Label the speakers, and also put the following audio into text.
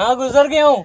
Speaker 1: हाँ गुजर गया हूँ।